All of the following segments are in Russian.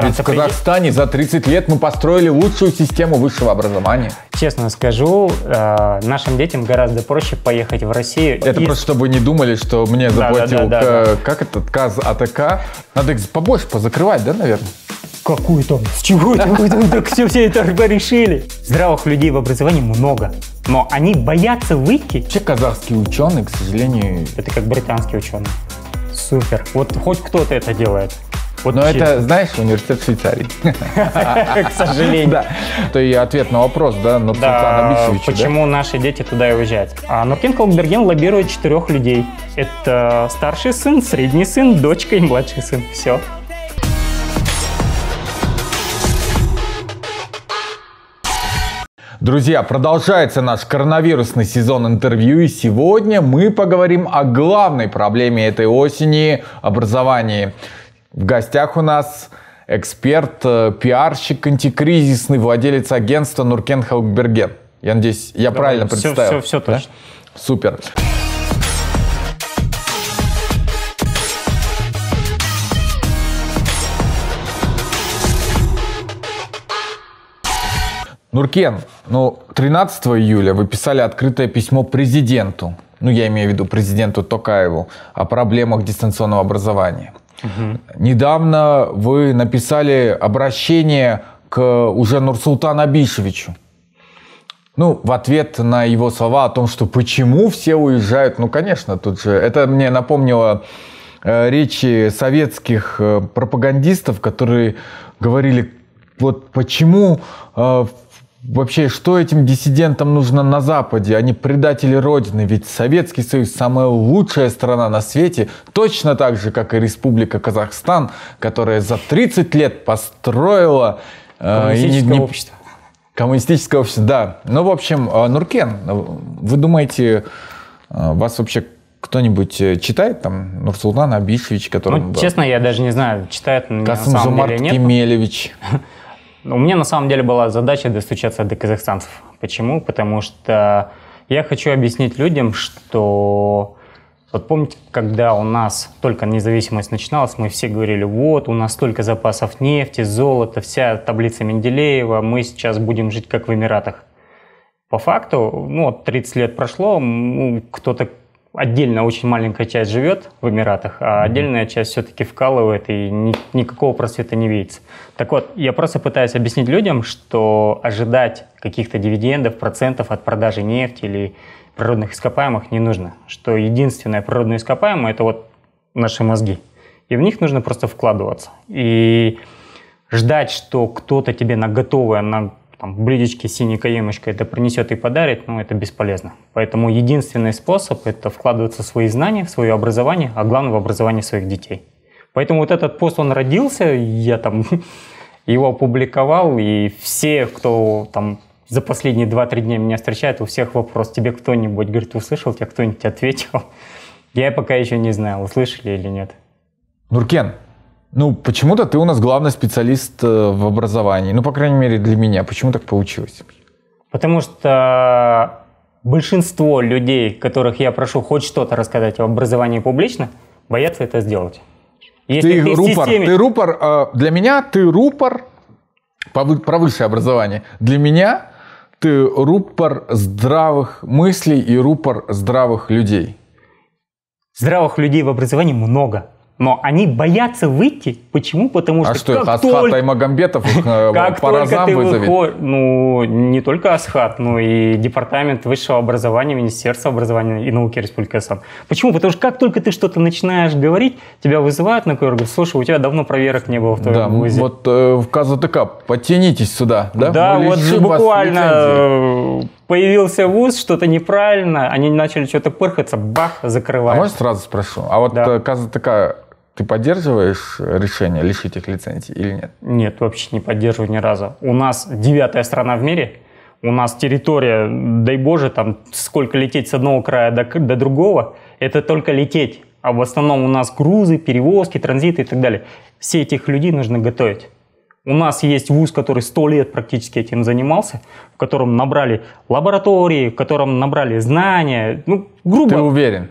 Ведь в Казахстане за 30 лет мы построили лучшую систему высшего образования. Честно скажу, э, нашим детям гораздо проще поехать в Россию. Это и- просто чтобы не думали, что мне Да, заплатил, да, да, да, К- как этот, КАЗ АТК. Надо их побольше позакрывать, да, наверное? Какую там? С чего это? Вы так все, все это решили? Здравых людей в образовании много, но они боятся выйти. Вообще казахские ученые, к сожалению... Это как британские ученые. Супер. Вот хоть кто-то это делает. Вот Но честно. это, знаешь, университет Швейцарии. к сожалению. Да. Это и ответ на вопрос, да, Нурсултана почему наши дети туда и уезжают? А Нуркен Халкберген лоббирует четырех людей. Это старший сын, средний сын, дочка и младший сын. Все. Друзья, продолжается наш коронавирусный сезон интервью, и сегодня мы поговорим о главной проблеме этой осени – образовании. В гостях у нас эксперт, э, пиарщик антикризисный, владелец агентства Нуркен Халкберген. Я надеюсь, я правильно всё- представил? всё- всё да? точно. Супер. Нуркен, ну, 13 июля вы писали открытое письмо президенту, ну, я имею в виду президенту Токаеву, о проблемах дистанционного образования. Недавно вы написали обращение к уже Нурсултану Абишевичу. Ну, в ответ на его слова о том, что почему все уезжают, ну, конечно, тут же, это мне напомнило э, речи советских э, пропагандистов, которые говорили, вот почему э, вообще, что этим диссидентам нужно на Западе, они предатели Родины, ведь Советский Союз самая лучшая страна на свете, точно так же, как и Республика Казахстан, которая за 30 лет построила э, и не- Коммунистическое не- общество. Коммунистическое общество, да. Ну, в общем, э, Нуркен, э, вы думаете, э, вас вообще кто-нибудь э, читает там Нурсултан Абишевич, который Ну, честно, я даже не знаю, читает он на Касым самом деле нет. Кемелевич. У меня на самом деле была задача достучаться до казахстанцев. Почему? Потому что я хочу объяснить людям, что вот помните, когда у нас только независимость начиналась, мы все говорили, вот, у нас столько запасов нефти, золота, вся таблица Менделеева, мы сейчас будем жить как в Эмиратах. По факту, ну, вот 30 лет прошло, ну, кто-то отдельно очень маленькая часть живет в Эмиратах, а отдельная часть все-таки вкалывает и ни- никакого просвета не видится. Так вот, я просто пытаюсь объяснить людям, что ожидать каких-то дивидендов, процентов от продажи нефти или природных ископаемых не нужно. Что единственное природное ископаемое – это вот наши мозги. И в них нужно просто вкладываться. И ждать, что кто-то тебе на готовое, на там, блюдечке с синей каемочкой это принесет и подарит, ну, это бесполезно. Поэтому единственный способ – это вкладываться в свои знания, в свое образование, а главное – в образование своих детей. Поэтому вот этот пост, он родился, я там его опубликовал, и все, кто там за последние 2-3 дня меня встречает, у всех вопрос, тебе кто-нибудь, говорит, услышал, тебе кто-нибудь ответил? Я пока еще не знаю, услышали или нет. Нуркен, ну, почему-то ты у нас главный специалист э, в образовании. Ну, по крайней мере, для меня. Почему так получилось? Потому что большинство людей, которых я прошу хоть что-то рассказать о образовании публично, боятся это сделать. Если Ты в рупор, системе- ты рупор, для меня ты рупор про высшее образование. Для меня ты рупор здравых мыслей и рупор здравых людей. Здравых людей в образовании много. Но они боятся выйти. Почему? Потому что А что, их как Асхат только- Аймагамбетов их э, Как по только разам ты вызовет? выходишь, ну, не только Асхат, но и Департамент высшего образования, Министерство образования и науки Республики Казахстан. Почему? Потому что как только ты что-то начинаешь говорить, тебя вызывают на говорят, слушай, у тебя давно проверок не было в твоем Да, вузе. вот э, в КЗТК подтянитесь сюда, да? Да, Мы вот буквально появился вуз, что-то неправильно, они начали что-то пырхаться, бах, А закрывают. можно сразу спрошу? А вот Да. э, КЗТК, ты поддерживаешь решение лишить их лицензии или нет? Нет, вообще не поддерживаю ни разу. У нас девятая страна в мире, у нас территория, дай боже, там сколько лететь с одного края до, до другого, это только лететь. А в основном у нас грузы, перевозки, транзиты и так далее. Все этих людей нужно готовить. У нас есть вуз, который сто лет практически этим занимался, в котором набрали лаборатории, в котором набрали знания. Ну, грубо Ты уверен?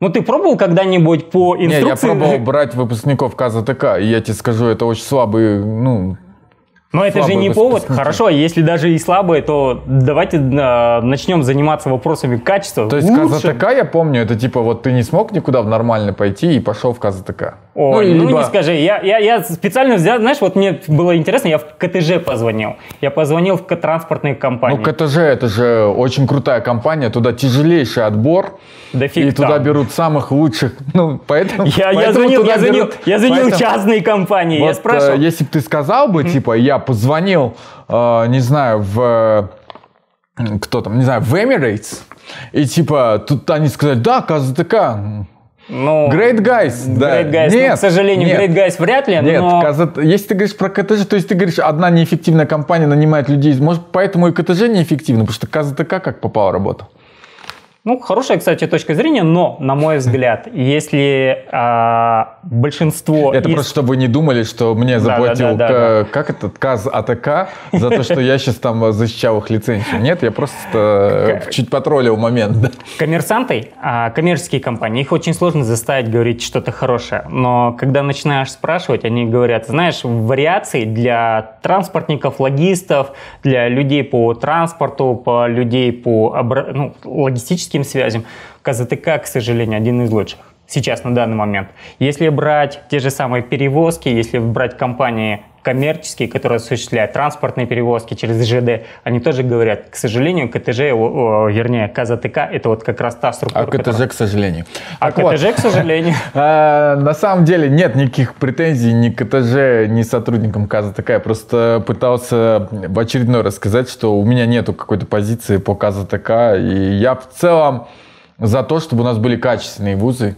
Ну, ты пробовал когда-нибудь по инструкции? Не, я пробовал брать выпускников КЗТК, и я тебе скажу, это очень слабые, ну, но это же не повод. Хорошо, если даже и слабые, то давайте э, начнем заниматься вопросами качества. То есть Лучше. КЗТК, я помню, это типа вот ты не смог никуда в нормально пойти и пошел в КЗТК. Ой, ну, ну либо... не скажи. Я, я, я специально взял, знаешь, вот мне было интересно, я в КТЖ позвонил. Я позвонил в транспортные компании. Ну КТЖ это же очень крутая компания, туда тяжелейший отбор. Да фиг И там. туда берут самых лучших. Ну, поэтому, я, поэтому я звонил, я звонил, берут, я звонил поэтому, частные компании, вот, я спрашивал. Э, если бы ты сказал бы, mm-hmm. типа, я позвонил, э, не знаю, в кто там, не знаю, в Emirates, и типа тут они сказали, да, КЗТК, ну, Great Guys, да. Great Guys, нет, ну, к сожалению, нет, Great Guys вряд ли, Нет, но... КЗ... если ты говоришь про КТЖ, то есть ты говоришь, одна неэффективная компания нанимает людей, может, поэтому и КТЖ неэффективно, потому что КЗТК как попала работа. Ну, хорошая, кстати, точка зрения, но, на мой взгляд, если а, большинство... Это из... просто, чтобы вы не думали, что мне заплатил, да, да, да, к... как этот, КАЗ АТК за то, что я сейчас там защищал их лицензию. Нет, я просто чуть потроллил момент. Коммерсанты, а, коммерческие компании, их очень сложно заставить говорить что-то хорошее. Но когда начинаешь спрашивать, они говорят, знаешь, вариации для транспортников, логистов, для людей по транспорту, по людей по ну, логистическим связям, КЗТК, к сожалению, один из лучших сейчас на данный момент. Если брать те же самые перевозки, если брать компании коммерческие, которые осуществляют транспортные перевозки через ЖД, они тоже говорят, к сожалению, КТЖ, о, о, вернее, КЗТК, это вот как раз та структура. А КТЖ, которая... к сожалению. А так КТЖ, вот. к сожалению. А, на самом деле нет никаких претензий ни к КТЖ, ни сотрудникам КЗТК. Я просто пытался в очередной раз сказать, что у меня нету какой-то позиции по КЗТК, и я в целом за то, чтобы у нас были качественные вузы,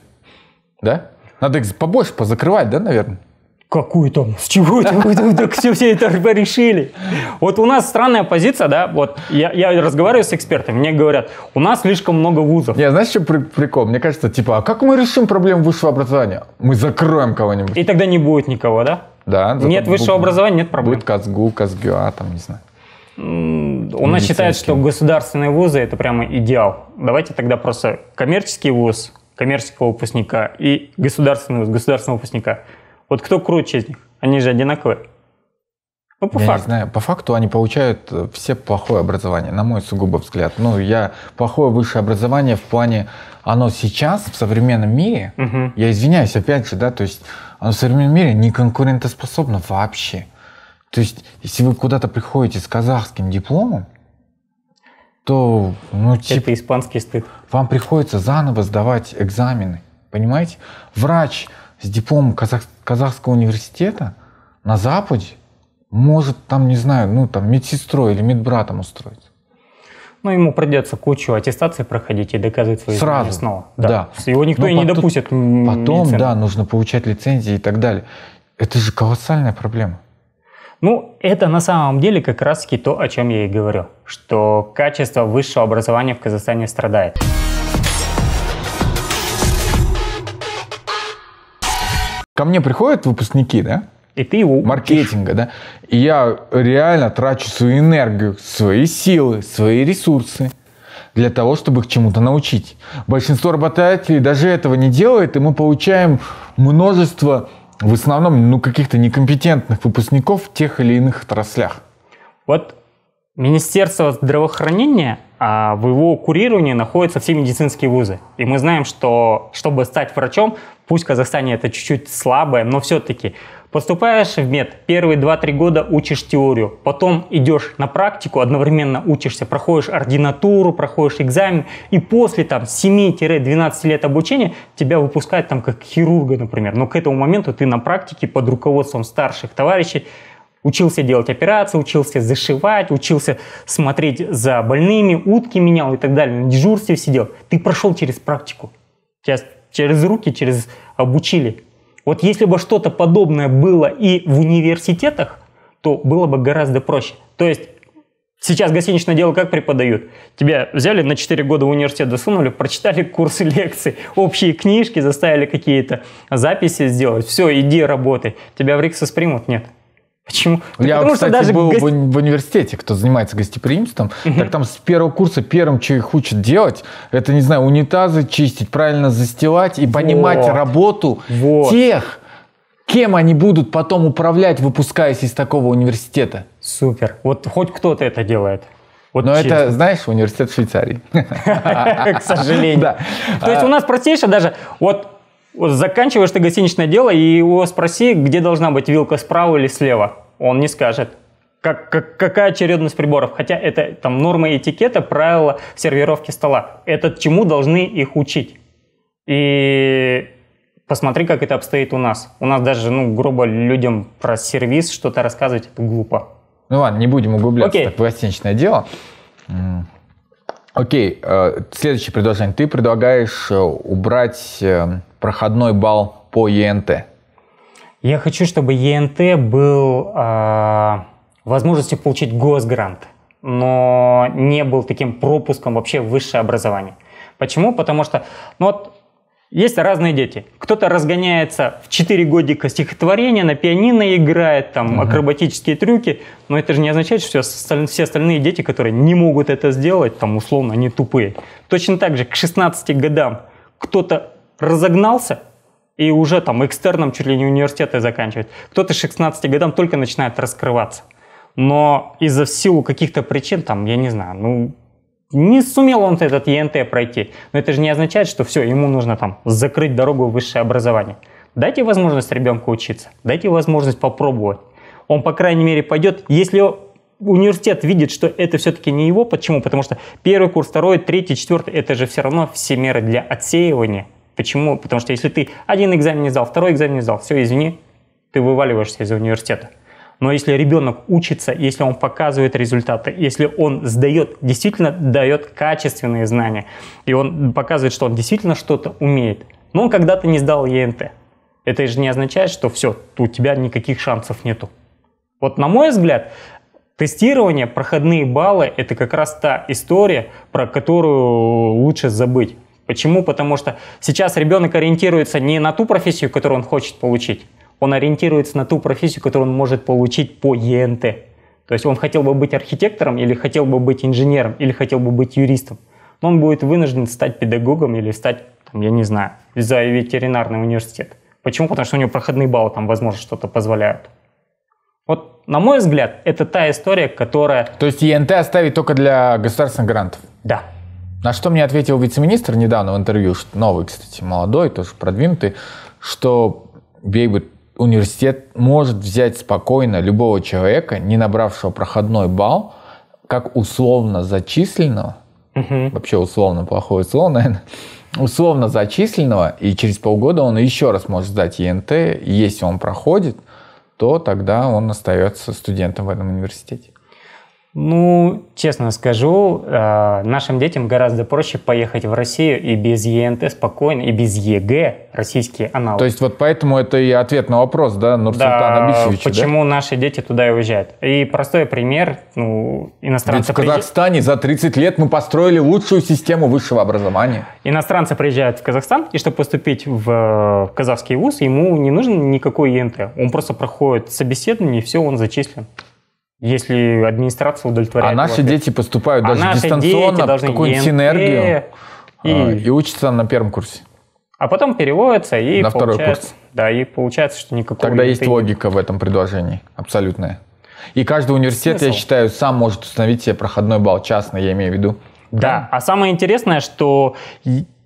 да? Надо их побольше позакрывать, да, наверное? Какую там? С чего это вы так все, все это решили? Вот у нас странная позиция, да, вот я, я разговариваю с экспертами, мне говорят, у нас слишком много вузов. Не, знаешь, что при, прикол? Мне кажется, типа, а как мы решим проблему высшего образования? Мы закроем кого-нибудь. И тогда не будет никого, да? Да. Нет высшего будет, образования, нет проблем. Будет КАЗГУ, КАЗГЮА, там, не знаю. У нас считают, что государственные вузы это прямо идеал. Давайте тогда просто коммерческий вуз, коммерческого выпускника и государственный вуз, государственного выпускника – вот кто круче из них? Они же одинаковые. Ну, по я факту. не знаю, по факту они получают э, все плохое образование, на мой сугубо взгляд. Ну, я плохое высшее образование в плане, оно сейчас в современном мире, угу. я извиняюсь, опять же, да, то есть оно в современном мире не конкурентоспособно вообще. То есть, если вы куда-то приходите с казахским дипломом, то, ну, типа... Это испанский стыд. Вам приходится заново сдавать экзамены, понимаете? Врач с дипломом казах, казахского университета на Западе может там, не знаю, ну там медсестрой или медбратом устроиться. Ну, ему придется кучу аттестаций проходить и доказывать свои Сразу. снова. Да. да. Его никто Но и потом, не допустит. Потом, медицину. да, нужно получать лицензии и так далее. Это же колоссальная проблема. Ну, это на самом деле как раз-таки то, о чем я и говорю, что качество высшего образования в Казахстане страдает. ко мне приходят выпускники, да? И ты его маркетинга, да? И я реально трачу свою энергию, свои силы, свои ресурсы для того, чтобы их чему-то научить. Большинство работодателей даже этого не делает, и мы получаем множество, в основном, ну, каких-то некомпетентных выпускников в тех или иных отраслях. Вот Министерство здравоохранения, а в его курировании находятся все медицинские вузы. И мы знаем, что чтобы стать врачом, пусть Казахстане это чуть-чуть слабое, но все-таки поступаешь в мед, первые 2-3 года учишь теорию, потом идешь на практику, одновременно учишься, проходишь ординатуру, проходишь экзамен, и после там 7-12 лет обучения тебя выпускают там как хирурга, например. Но к этому моменту ты на практике под руководством старших товарищей Учился делать операции, учился зашивать, учился смотреть за больными, утки менял и так далее, на дежурстве сидел. Ты прошел через практику. Сейчас через руки, через обучили. Вот если бы что-то подобное было и в университетах, то было бы гораздо проще. То есть сейчас гостиничное дело как преподают? Тебя взяли на 4 года в университет, засунули, прочитали курсы лекций, общие книжки, заставили какие-то записи сделать. Все, иди работай. Тебя в Риксос примут? Нет. Почему? Я, Потому кстати, что даже был гость... в университете, кто занимается гостеприимством, угу. так там с первого курса первым, что их учат делать, это, не знаю, унитазы чистить, правильно застилать и вот. понимать работу вот. тех, кем они будут потом управлять, выпускаясь из такого университета. Супер. Вот хоть кто-то это делает. Вот Но честно. это, знаешь, университет Швейцарии. К сожалению. То есть у нас простейшее даже, вот заканчиваешь ты гостиничное дело, и его спроси, где должна быть вилка справа или слева. Он не скажет. Как, как, какая очередность приборов? Хотя это там нормы этикета, правила сервировки стола. Это чему должны их учить? И посмотри, как это обстоит у нас. У нас даже, ну, грубо людям про сервис что-то рассказывать, это глупо. Ну ладно, не будем углубляться okay. в гостиничное дело. Окей. Э, следующее предложение. Ты предлагаешь э, убрать э, проходной балл по ЕНТ. Я хочу, чтобы ЕНТ был э, возможностью получить госгрант, но не был таким пропуском вообще высшее образование. Почему? Потому что ну вот, есть разные дети. Кто-то разгоняется в 4 годика стихотворения, на пианино играет, там, угу. акробатические трюки, но это же не означает, что все остальные дети, которые не могут это сделать, там, условно, они тупые. Точно так же к 16 годам кто-то разогнался, и уже там экстерном чуть ли не университеты заканчивает. Кто-то к 16 годам только начинает раскрываться. Но из-за силу каких-то причин, там, я не знаю, ну, не сумел он этот ЕНТ пройти. Но это же не означает, что все, ему нужно там закрыть дорогу в высшее образование. Дайте возможность ребенку учиться, дайте возможность попробовать. Он, по крайней мере, пойдет, если университет видит, что это все-таки не его. Почему? Потому что первый курс, второй, третий, четвертый, это же все равно все меры для отсеивания. Почему? Потому что если ты один экзамен не сдал, второй экзамен не сдал, все, извини, ты вываливаешься из университета. Но если ребенок учится, если он показывает результаты, если он сдает, действительно дает качественные знания, и он показывает, что он действительно что-то умеет, но он когда-то не сдал ЕНТ, это же не означает, что все, у тебя никаких шансов нету. Вот на мой взгляд, тестирование, проходные баллы – это как раз та история, про которую лучше забыть. Почему? Потому что сейчас ребенок ориентируется не на ту профессию, которую он хочет получить, он ориентируется на ту профессию, которую он может получить по ЕНТ. То есть он хотел бы быть архитектором, или хотел бы быть инженером, или хотел бы быть юристом. Но он будет вынужден стать педагогом или стать, там, я не знаю, за ветеринарный университет. Почему? Потому что у него проходные баллы там, возможно, что-то позволяют. Вот, на мой взгляд, это та история, которая... То есть ЕНТ оставить только для государственных грантов? Да. На что мне ответил вице-министр недавно в интервью, новый, кстати, молодой, тоже продвинутый, что Бейбут университет может взять спокойно любого человека, не набравшего проходной балл, как условно зачисленного, угу. вообще условно плохое слово, наверное, условно зачисленного, и через полгода он еще раз может сдать ЕНТ, и если он проходит, то тогда он остается студентом в этом университете. Ну, честно скажу, э, нашим детям гораздо проще поехать в Россию и без ЕНТ спокойно, и без ЕГЭ российские аналоги. То есть вот поэтому это и ответ на вопрос, да, Нурсултан да, Абишевич, почему да? наши дети туда и уезжают. И простой пример, ну, иностранцы... Ведь в Казахстане за 30 лет мы построили лучшую систему высшего образования. Иностранцы приезжают в Казахстан, и чтобы поступить в казахский вуз, ему не нужен никакой ЕНТ. Он просто проходит собеседование, и все, он зачислен если администрация удовлетворяет. А наши дети поступают а даже дистанционно, в какую-нибудь синергию и... А, и учатся на первом курсе. А потом переводятся и на второй курс. Да, и получается, что никакого... Тогда есть логика в этом предложении, абсолютная. И каждый университет, Смысл? я считаю, сам может установить себе проходной балл, частный, я имею в виду. Да, да. а самое интересное, что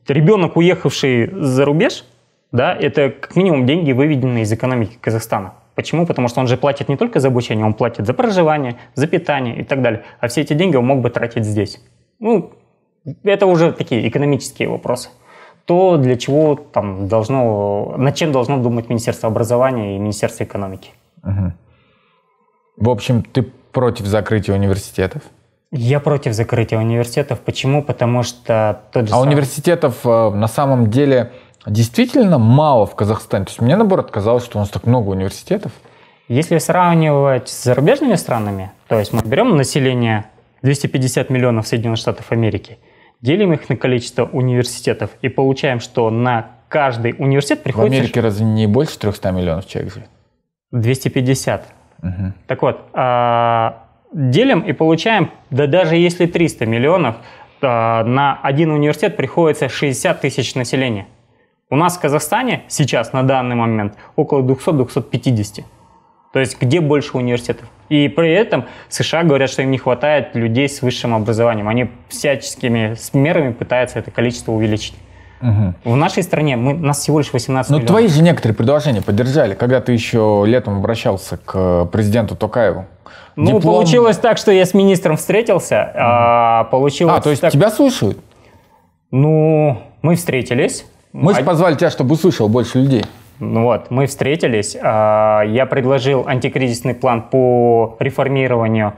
ребенок, уехавший за рубеж, да, это как минимум деньги, выведенные из экономики Казахстана. Почему? Потому что он же платит не только за обучение, он платит за проживание, за питание и так далее. А все эти деньги он мог бы тратить здесь. Ну, это уже такие экономические вопросы. То, для чего там должно, над чем должно думать Министерство образования и Министерство экономики. Угу. В общем, ты против закрытия университетов? Я против закрытия университетов. Почему? Потому что тот же А самый... университетов э, на самом деле действительно мало в Казахстане? То есть мне, наоборот, казалось, что у нас так много университетов. Если сравнивать с зарубежными странами, то есть мы берем население 250 миллионов Соединенных Штатов Америки, делим их на количество университетов и получаем, что на каждый университет приходится... В Америке разве не больше 300 миллионов человек живет? 250. Угу. Так вот, а, делим и получаем, да даже если 300 миллионов, на один университет приходится 60 тысяч населения. У нас в Казахстане сейчас, на данный момент, около 200-250. То есть где больше университетов? И при этом США говорят, что им не хватает людей с высшим образованием. Они всяческими мерами пытаются это количество увеличить. Угу. В нашей стране мы, нас всего лишь 18 Но миллионов. твои же некоторые предложения поддержали, когда ты еще летом обращался к президенту Токаеву. Ну, Диплом... получилось так, что я с министром встретился, угу. а получилось... А, то есть так... тебя слушают? Ну, мы встретились. Мы же позвали тебя, чтобы услышал больше людей. Ну вот, мы встретились, а, я предложил антикризисный план по реформированию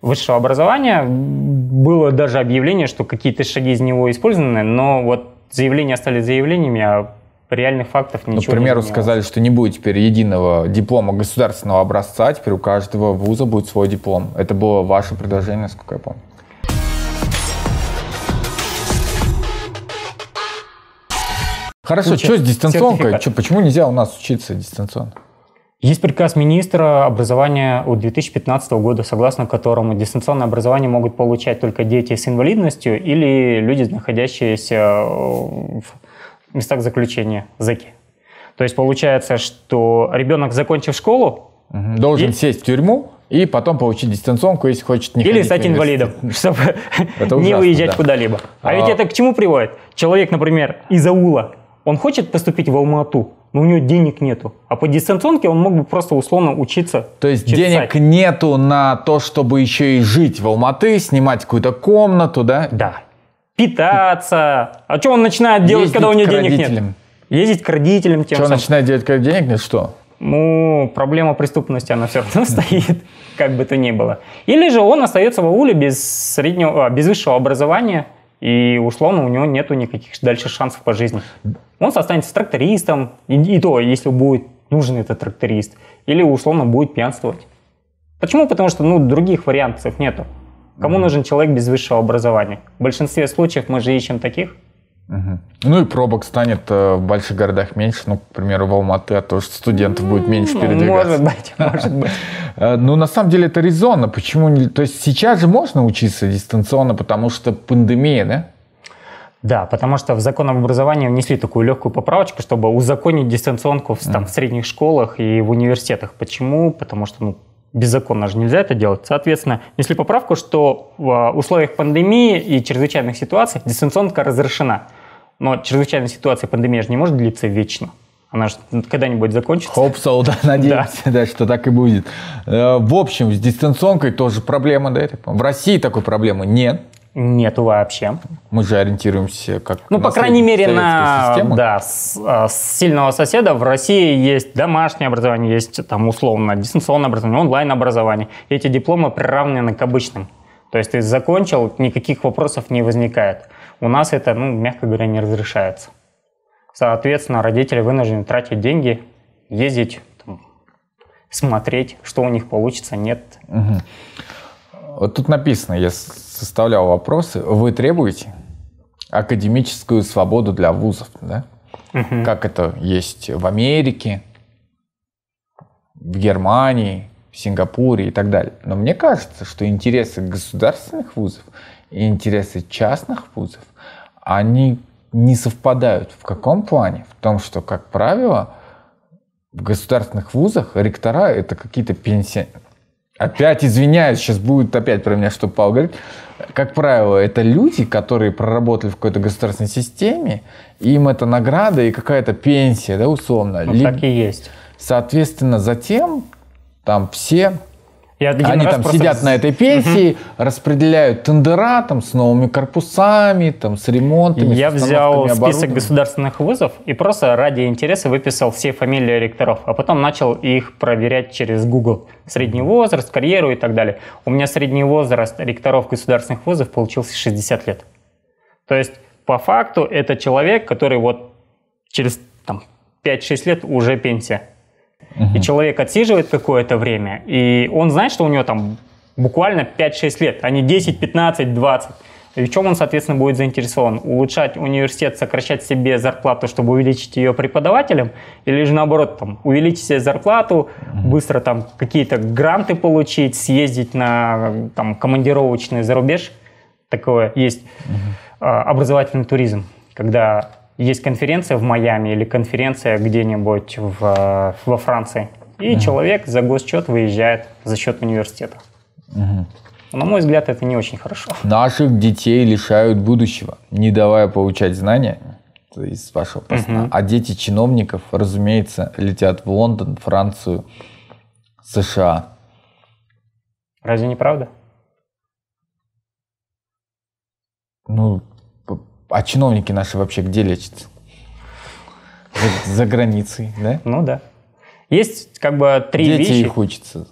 высшего образования. Было даже объявление, что какие-то шаги из него использованы, но вот заявления остались заявлениями, а реальных фактов ничего ну, к примеру, не сказали, что не будет теперь единого диплома государственного образца, теперь у каждого вуза будет свой диплом. Это было ваше предложение, насколько я помню. Хорошо, что с дистанционкой? Что, почему нельзя у нас учиться дистанционно? Есть приказ министра образования от 2015 года, согласно которому дистанционное образование могут получать только дети с инвалидностью или люди, находящиеся в местах заключения, зэки. То есть получается, что ребенок, закончив школу... Должен и... сесть в тюрьму и потом получить дистанционку, если хочет не Или стать инвалидом, чтобы не выезжать куда-либо. А ведь а это к чему приводит? Человек, например, из аула он хочет поступить в Алмату, но у него денег нету. А по дистанционке он мог бы просто условно учиться. То есть денег сайт. нету на то, чтобы еще и жить в Алматы, снимать какую-то комнату, да? Да. Питаться. А что он начинает делать, Ездить когда у него денег нет? Ездить к родителям. Тем что он начинает делать, когда денег нет? Что? Ну, проблема преступности, она все равно стоит, как бы то ни было. Или же он остается в ауле без, среднего, а, без высшего образования, и условно у него нету никаких дальше шансов по жизни. Он останется трактористом, и, и то, если будет нужен этот тракторист, или условно будет пьянствовать. Почему? Потому что ну, других вариантов нету. Кому нужен человек без высшего образования? В большинстве случаев мы же ищем таких. Угу. Ну и пробок станет э, в больших городах меньше, ну, к примеру, в Алматы, а то что студентов будет меньше передвигаться. Может быть, может быть. Э, ну, на самом деле это резонно. Почему не... То есть сейчас же можно учиться дистанционно, потому что пандемия, да? Да, потому что в закон об образовании внесли такую легкую поправочку, чтобы узаконить дистанционку в, там, в средних школах и в университетах. Почему? Потому что ну, беззаконно же нельзя это делать. Соответственно, внесли поправку, что в условиях пандемии и чрезвычайных ситуаций дистанционка разрешена. Но чрезвычайная ситуация пандемия же не может длиться вечно. Она же когда-нибудь закончится. Hope so, да, надеемся, да. да, что так и будет. Э, в общем, с дистанционкой тоже проблема, да? В России такой проблемы нет. Нету вообще. Мы же ориентируемся как Ну, по крайней мере, на да, с, а, с сильного соседа в России есть домашнее образование, есть там условно дистанционное образование, онлайн-образование. Эти дипломы приравнены к обычным. То есть ты закончил, никаких вопросов не возникает. У нас это, ну, мягко говоря, не разрешается. Соответственно, родители вынуждены тратить деньги, ездить, там, смотреть, что у них получится, нет. Угу. Вот тут написано, я составлял вопросы, вы требуете академическую свободу для вузов, да? Угу. Как это есть в Америке, в Германии, в Сингапуре и так далее. Но мне кажется, что интересы государственных вузов и интересы частных вузов, они не совпадают. В каком плане? В том, что, как правило, в государственных вузах ректора это какие-то пенсии. Опять извиняюсь, сейчас будет опять про меня что Павел говорит. Как правило, это люди, которые проработали в какой-то государственной системе, им это награда и какая-то пенсия, да, условно. Ну, так и есть. Соответственно, затем там все я Они там сидят на этой пенсии, угу. распределяют тендера там с новыми корпусами, там с ремонтами. Я взял список государственных вузов и просто ради интереса выписал все фамилии ректоров, а потом начал их проверять через Google. Средний возраст, карьеру и так далее. У меня средний возраст ректоров государственных вузов получился 60 лет. То есть по факту это человек, который вот через там, 5-6 лет уже пенсия. Угу. И человек отсиживает какое-то время, и он знает, что у него там буквально 5-6 лет, а не 10, 15, 20. И в чем он, соответственно, будет заинтересован? Улучшать университет, сокращать себе зарплату, чтобы увеличить ее преподавателям? Или же наоборот, там, увеличить себе зарплату, быстро там какие-то гранты получить, съездить на там, командировочный за рубеж? Такое есть. А, образовательный туризм, когда есть конференция в Майами или конференция где-нибудь в, во Франции, и человек за госсчет выезжает за счет университета. На мой взгляд, это не очень хорошо. Наших детей лишают будущего, не давая получать знания из вашего поста. Угу. А дети чиновников, разумеется, летят в Лондон, Францию, США. Разве не правда? Ну, а чиновники наши вообще где лечатся? За, за границей, да? Ну да. Есть как бы три Дети вещи. Дети их учатся.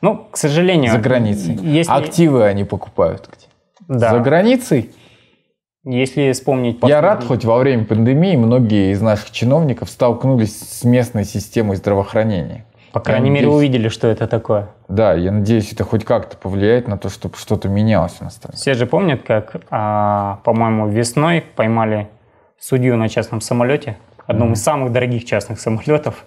Ну, к сожалению. За границей. Если... Активы они покупают где? Да. За границей? Если вспомнить... Я рад, хоть во время пандемии многие из наших чиновников столкнулись с местной системой здравоохранения. По крайней мере, надеюсь, увидели, что это такое. Да, я надеюсь, это хоть как-то повлияет на то, чтобы что-то менялось на стране. Все же помнят, как, а, по-моему, весной поймали судью на частном самолете, одном mm-hmm. из самых дорогих частных самолетов,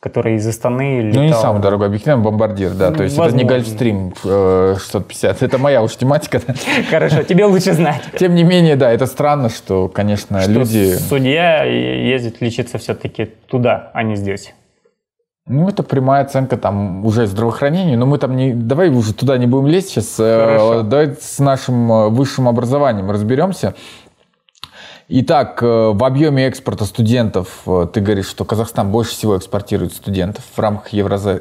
который из Астаны летал... Ну, не самый дорогой, объективно бомбардир, да. То есть Возможно. это не Гольфстрим 650, это моя уж тематика. Хорошо, тебе лучше знать. Тем не менее, да, это странно, что, конечно, что люди... судья ездит лечиться все-таки туда, а не здесь. Ну, это прямая оценка там уже здравоохранению, но мы там не... Давай уже туда не будем лезть сейчас. Э, Хорошо. Давай с нашим э, высшим образованием разберемся. Итак, э, в объеме экспорта студентов ты говоришь, что Казахстан больше всего экспортирует студентов в рамках Евразеса.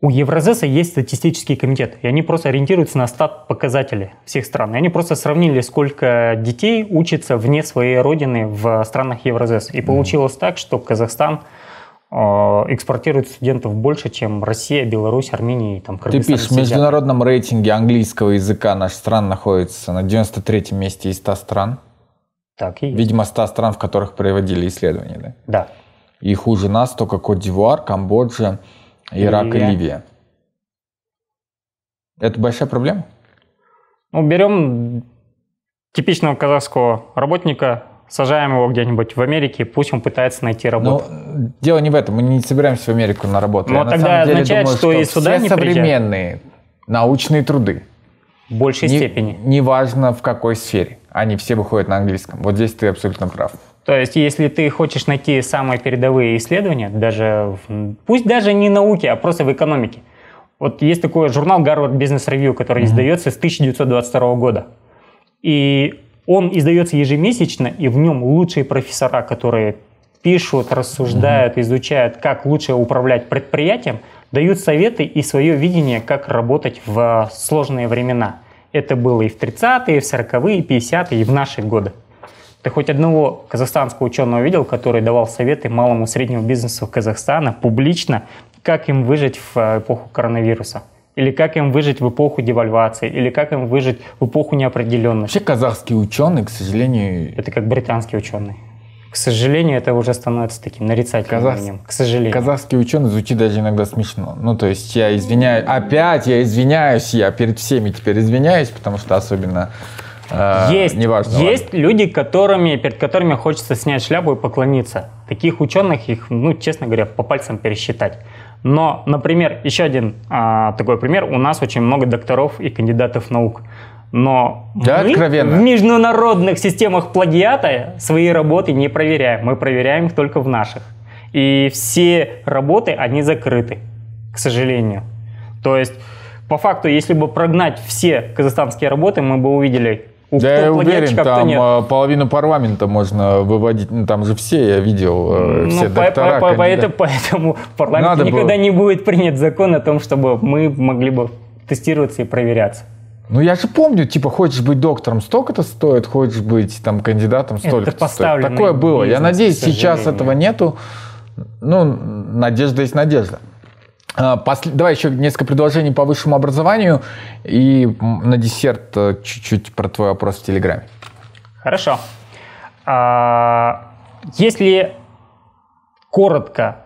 У Евразеса есть статистический комитет, и они просто ориентируются на стат показатели всех стран. И они просто сравнили, сколько детей учатся вне своей родины в странах Евразес. И получилось mm. так, что Казахстан экспортирует студентов больше, чем Россия, Беларусь, Армения и там Ты пишешь, в международном рейтинге английского языка наш стран находится на 93-м месте из 100 стран. Так и есть. Видимо, 100 стран, в которых проводили исследования, да? Да. И хуже нас только Кот-Дивуар, Камбоджа, Ирак Ливия. и Ливия. Это большая проблема? Ну, берем типичного казахского работника, сажаем его где-нибудь в Америке, пусть он пытается найти работу. Ну, дело не в этом, мы не собираемся в Америку на работу. Но Я тогда означает, думаю, что, что и сюда все не современные приезжают. научные труды. В большей не, степени. Неважно в какой сфере, они все выходят на английском. Вот здесь ты абсолютно прав. То есть, если ты хочешь найти самые передовые исследования, даже пусть даже не науки, а просто в экономике. Вот есть такой журнал Harvard Business Review, который mm-hmm. издается с 1922 года. И он издается ежемесячно, и в нем лучшие профессора, которые пишут, рассуждают, изучают, как лучше управлять предприятием, дают советы и свое видение, как работать в сложные времена. Это было и в 30-е, и в 40-е, и 50-е, и в наши годы. Ты хоть одного казахстанского ученого видел, который давал советы малому и среднему бизнесу Казахстана публично, как им выжить в эпоху коронавируса? Или как им выжить в эпоху девальвации, или как им выжить в эпоху неопределенности. Вообще казахские ученые, к сожалению... Это как британские ученые. К сожалению, это уже становится таким нарицательным Казах... именем. К сожалению. Казахский ученый звучит даже иногда смешно. Ну, то есть я извиняюсь, опять я извиняюсь, я перед всеми теперь извиняюсь, потому что особенно э, есть, неважно. Есть ладно. люди, которыми, перед которыми хочется снять шляпу и поклониться. Таких ученых, их, ну, честно говоря, по пальцам пересчитать. Но, например, еще один а, такой пример. У нас очень много докторов и кандидатов наук. Но да, мы откровенно. в международных системах плагиата свои работы не проверяем. Мы проверяем их только в наших. И все работы, они закрыты, к сожалению. То есть, по факту, если бы прогнать все казахстанские работы, мы бы увидели да, я уверен, там нет. А, половину парламента можно выводить, ну, там же все, я видел, э, ну, все по, доктора. По, по, поэтому, поэтому в парламенте Надо никогда было... не будет принят закон о том, чтобы мы могли бы тестироваться и проверяться. Ну, я же помню, типа, хочешь быть доктором, столько-то стоит, хочешь быть там кандидатом, столько-то стоит. Такое было. Бизнес, я надеюсь, сейчас этого нету. Ну, надежда есть надежда. А, После... Давай еще несколько предложений по высшему образованию и на десерт э, чуть-чуть про твой вопрос в Телеграме. Хорошо. А, если коротко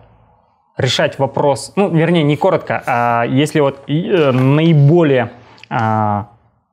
решать вопрос, ну, вернее, не коротко, а если вот э, наиболее а,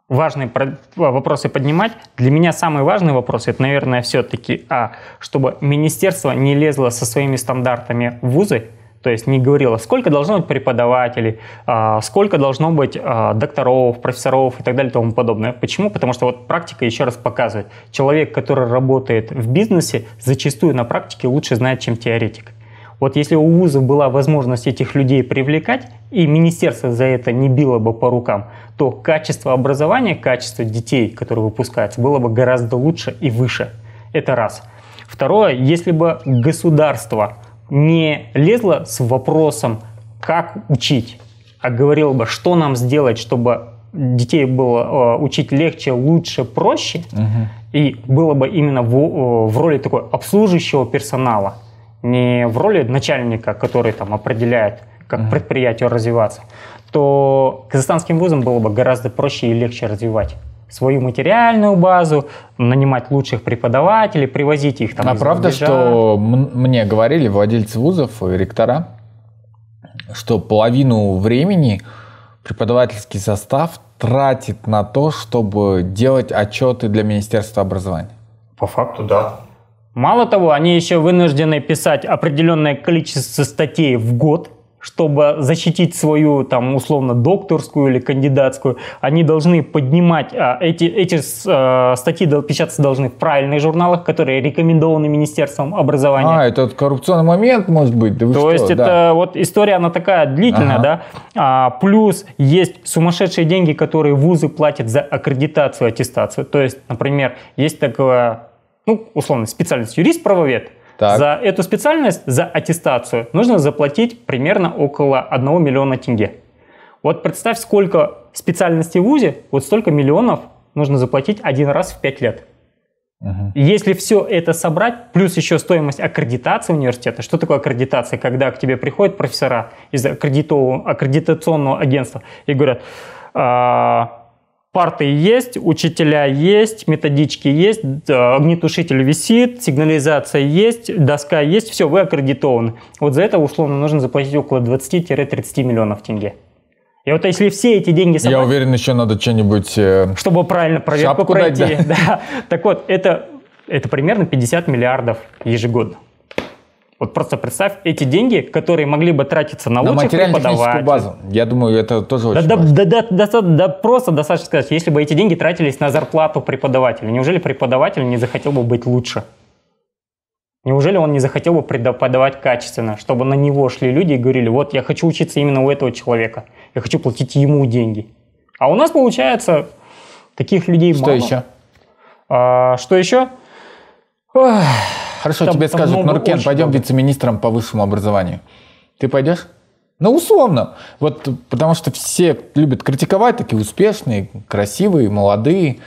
важные вопросы поднимать. Для меня самый важный вопрос, это, наверное, все-таки, а, чтобы министерство не лезло со своими стандартами в вузы, то есть не говорила, сколько должно быть преподавателей, а, сколько должно быть а, докторов, профессоров и так далее и тому подобное. Почему? Потому что вот практика еще раз показывает, человек, который работает в бизнесе, зачастую на практике лучше знает, чем теоретик. Вот если у вузов была возможность этих людей привлекать, и министерство за это не било бы по рукам, то качество образования, качество детей, которые выпускаются, было бы гораздо лучше и выше. Это раз. Второе, если бы государство не лезла с вопросом, как учить, а говорила бы, что нам сделать, чтобы детей было э, учить легче, лучше, проще, угу. и было бы именно в, э, в роли такой обслуживающего персонала, не в роли начальника, который там определяет, как угу. предприятию развиваться, то казахстанским вузам было бы гораздо проще и легче развивать свою материальную базу, нанимать лучших преподавателей, привозить их там. А правда, что мне говорили владельцы вузов и ректора, что половину времени преподавательский состав тратит на то, чтобы делать отчеты для Министерства образования? По факту, да. Мало того, они еще вынуждены писать определенное количество статей в год, чтобы защитить свою, там, условно, докторскую или кандидатскую, они должны поднимать, а, эти, эти а, статьи печататься должны в правильных журналах, которые рекомендованы Министерством образования. А, это коррупционный момент, может быть? Да То что? есть да. это вот история, она такая длительная, ага. да? А, плюс есть сумасшедшие деньги, которые вузы платят за аккредитацию, аттестацию. То есть, например, есть такое, ну, условно, специальность юрист-правовед, так. За эту специальность, за аттестацию, нужно заплатить примерно около 1 миллиона тенге. Вот представь, сколько специальностей в ВУЗе, вот столько миллионов нужно заплатить один раз в 5 лет. Угу. Если все это собрать, плюс еще стоимость аккредитации университета. Что такое аккредитация? Когда к тебе приходят профессора из аккредитационного агентства и говорят, «А, Парты есть, учителя есть, методички есть, огнетушитель висит, сигнализация есть, доска есть, все, вы аккредитованы. Вот за это условно нужно заплатить около 20-30 миллионов тенге. И вот если все эти деньги собрать... Я уверен, еще надо что-нибудь... Э, чтобы правильно проверку пройти. Дать, да? да. Так вот, это, это примерно 50 миллиардов ежегодно. Вот просто представь эти деньги, которые могли бы тратиться на, на лучших преподавателей. базу. Я думаю, это тоже очень да, важно. Да, да, да, да, да, просто достаточно сказать, если бы эти деньги тратились на зарплату преподавателя, неужели преподаватель не захотел бы быть лучше? Неужели он не захотел бы преподавать качественно, чтобы на него шли люди и говорили, вот я хочу учиться именно у этого человека, я хочу платить ему деньги. А у нас получается таких людей что мало. Что еще? А, что еще? Хорошо, там, тебе там скажут, Нуркен, пойдем вице-министром по высшему образованию. Ты пойдешь? Ну, условно. Вот потому что все любят критиковать, такие успешные, красивые, молодые,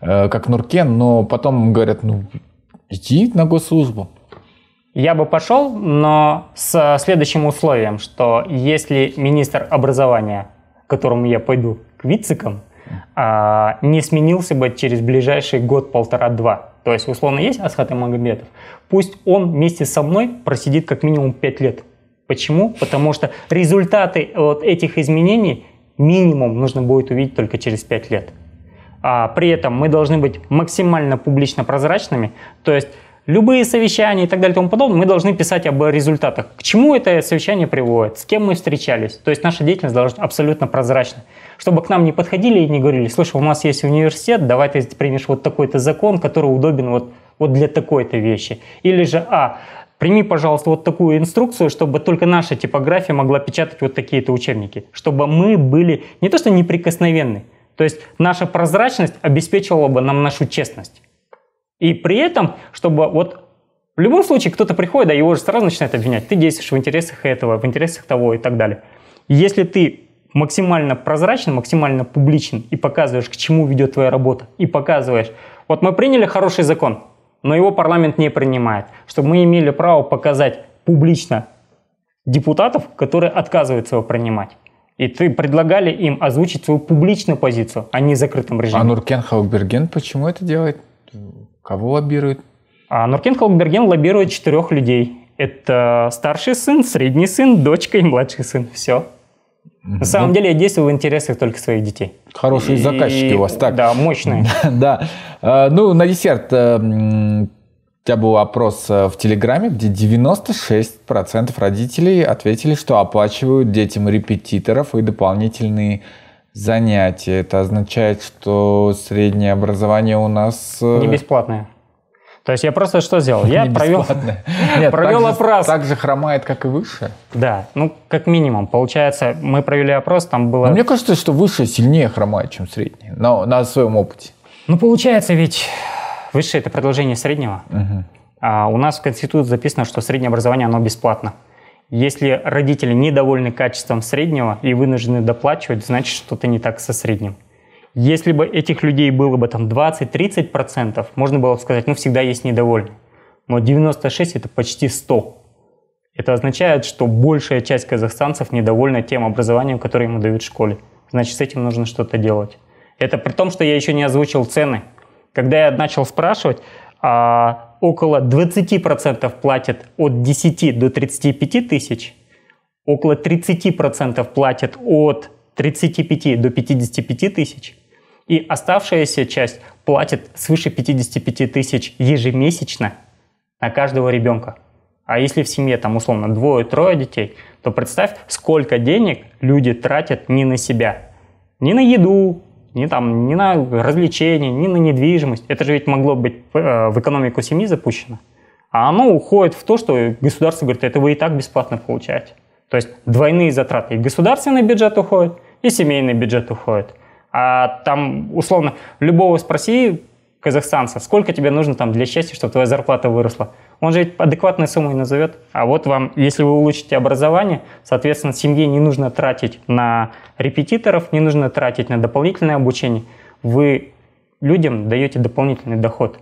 э, как Нуркен, но потом говорят, ну, иди на госслужбу. Я бы пошел, но с следующим условием, что если министр образования, к которому я пойду, к вицикам, а, не сменился бы через ближайший год, полтора-два. То есть, условно, есть Асхат Магомедов, пусть он вместе со мной просидит как минимум 5 лет. Почему? Потому что результаты вот этих изменений минимум нужно будет увидеть только через 5 лет. А при этом мы должны быть максимально публично прозрачными, то есть любые совещания и так далее и тому подобное, мы должны писать об результатах. К чему это совещание приводит, с кем мы встречались. То есть наша деятельность должна быть абсолютно прозрачна. Чтобы к нам не подходили и не говорили, слушай, у нас есть университет, давай ты примешь вот такой-то закон, который удобен вот, вот для такой-то вещи. Или же, а, прими, пожалуйста, вот такую инструкцию, чтобы только наша типография могла печатать вот такие-то учебники. Чтобы мы были не то что неприкосновенны, то есть наша прозрачность обеспечивала бы нам нашу честность. И при этом, чтобы вот в любом случае кто-то приходит, да, его же сразу начинает обвинять. Ты действуешь в интересах этого, в интересах того и так далее. Если ты максимально прозрачен, максимально публичен и показываешь, к чему ведет твоя работа, и показываешь, вот мы приняли хороший закон, но его парламент не принимает, чтобы мы имели право показать публично депутатов, которые отказываются его принимать. И ты предлагали им озвучить свою публичную позицию, а не закрытым режимом. А Нуркен Хауберген почему это делает? Кого лоббирует? А Нуркен Халкберген лоббирует четырех людей. Это старший сын, средний сын, дочка и младший сын. Все. На самом деле я действую в интересах только своих детей. Хорошие заказчики у вас, так. Да, мощные. Да. А, ну, на десерт э, у тебя был опрос э, в Телеграме, где 96% родителей ответили, что оплачивают детям репетиторов и дополнительные занятия. Это означает, что среднее образование у нас... Э, Не бесплатное. То есть я просто что сделал? Я провел, Нет, провел так опрос. Же, так же хромает, как и выше? Да, ну как минимум. Получается, мы провели опрос, там было... Но мне кажется, что высшее сильнее хромает, чем среднее, на, на своем опыте. Ну получается ведь высшее это продолжение среднего. Угу. А у нас в Конституции записано, что среднее образование, оно бесплатно. Если родители недовольны качеством среднего и вынуждены доплачивать, значит что-то не так со средним. Если бы этих людей было бы там 20-30%, можно было бы сказать, ну всегда есть недовольные. Но 96 это почти 100. Это означает, что большая часть казахстанцев недовольна тем образованием, которое ему дают в школе. Значит, с этим нужно что-то делать. Это при том, что я еще не озвучил цены. Когда я начал спрашивать, а, около 20% платят от 10 до 35 тысяч, около 30% платят от 35 до 55 тысяч, и оставшаяся часть платит свыше 55 тысяч ежемесячно на каждого ребенка. А если в семье там условно двое-трое детей, то представь, сколько денег люди тратят не на себя. Не на еду, не, там, не на развлечения, не на недвижимость. Это же ведь могло быть э, в экономику семьи запущено. А оно уходит в то, что государство говорит, это вы и так бесплатно получаете. То есть двойные затраты. И государственный бюджет уходит, и семейный бюджет уходит. А там, условно, любого спроси казахстанца, сколько тебе нужно там для счастья, чтобы твоя зарплата выросла. Он же адекватную сумму и назовет. А вот вам, если вы улучшите образование, соответственно, семье не нужно тратить на репетиторов, не нужно тратить на дополнительное обучение. Вы людям даете дополнительный доход.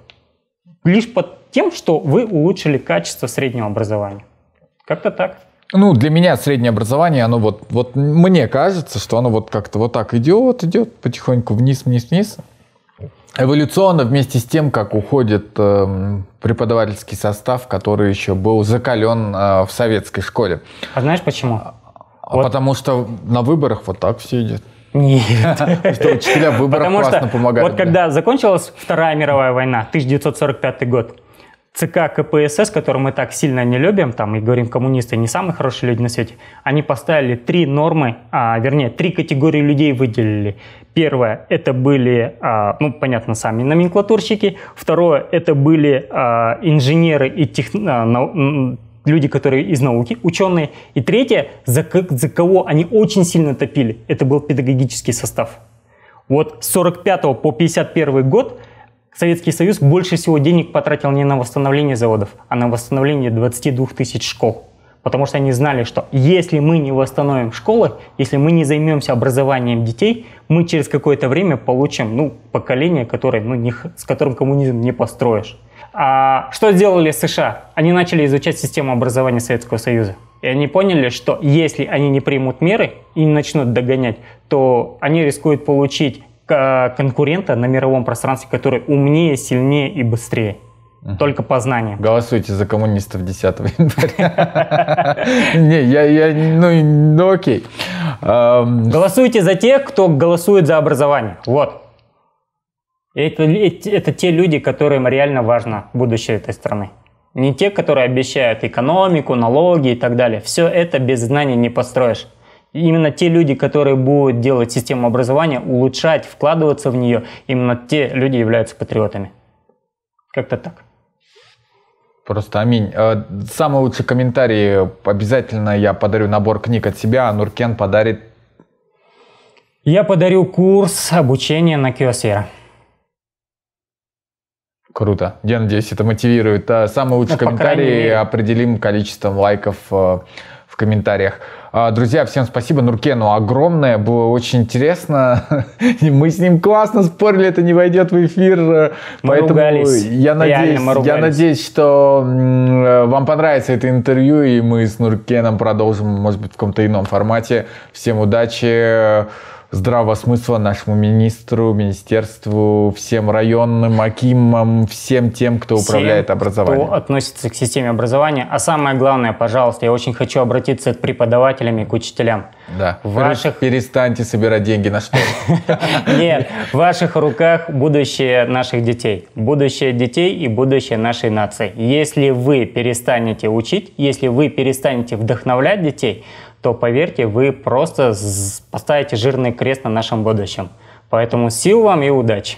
Лишь под тем, что вы улучшили качество среднего образования. Как-то так. Ну, для меня среднее образование, оно вот, вот мне кажется, что оно вот как-то вот так идет, идет потихоньку вниз, вниз, вниз. Эволюционно вместе с тем, как уходит э, преподавательский состав, который еще был закален э, в советской школе. А знаешь почему? А, вот. Потому что на выборах вот так все идет. Нет. Что учителя в выборах классно помогают. Вот когда закончилась Вторая мировая война, 1945 год, ЦК КПСС, который мы так сильно не любим, там и говорим, коммунисты не самые хорошие люди на свете, они поставили три нормы, а, вернее, три категории людей выделили. Первое, это были, а, ну, понятно, сами номенклатурщики. Второе, это были а, инженеры и тех, а, люди, которые из науки, ученые. И третье, за, за кого они очень сильно топили, это был педагогический состав. Вот с 45 по 51 год – Советский Союз больше всего денег потратил не на восстановление заводов, а на восстановление 22 тысяч школ. Потому что они знали, что если мы не восстановим школы, если мы не займемся образованием детей, мы через какое-то время получим ну, поколение, которое, ну, не, с которым коммунизм не построишь. А что сделали США? Они начали изучать систему образования Советского Союза. И они поняли, что если они не примут меры и не начнут догонять, то они рискуют получить конкурента на мировом пространстве, который умнее, сильнее и быстрее. Угу. Только по знаниям. Голосуйте за коммунистов 10 января. Не, я, я, ну, ну окей. Голосуйте за тех, кто голосует за образование. Вот. Это, это те люди, которым реально важно будущее этой страны. Не те, которые обещают экономику, налоги и так далее. Все это без знаний не построишь именно те люди, которые будут делать систему образования, улучшать, вкладываться в нее, именно те люди являются патриотами. Как-то так. Просто аминь. Э, самый лучший комментарий обязательно я подарю набор книг от себя, а Нуркен подарит... Я подарю курс обучения на Киосера. Круто. Я надеюсь, это мотивирует. Э, самый лучший ну, комментарий определим количеством лайков э, комментариях. А, друзья, всем спасибо Нуркену огромное, было очень интересно. Мы с ним классно спорили, это не войдет в эфир. Мы Поэтому ругались. я надеюсь, я надеюсь, что вам понравится это интервью, и мы с Нуркеном продолжим, может быть, в каком-то ином формате. Всем удачи здравого смысла нашему министру, министерству, всем районным акимам, всем тем, кто всем, управляет образованием. кто относится к системе образования. А самое главное, пожалуйста, я очень хочу обратиться к преподавателям, преподавателями, к учителям. Да. В ваших... Перестаньте собирать деньги на что? Нет, в ваших руках будущее наших детей. Будущее детей и будущее нашей нации. Если вы перестанете учить, если вы перестанете вдохновлять детей, то, поверьте, вы просто поставите жирный крест на нашем будущем. Поэтому сил вам и удачи!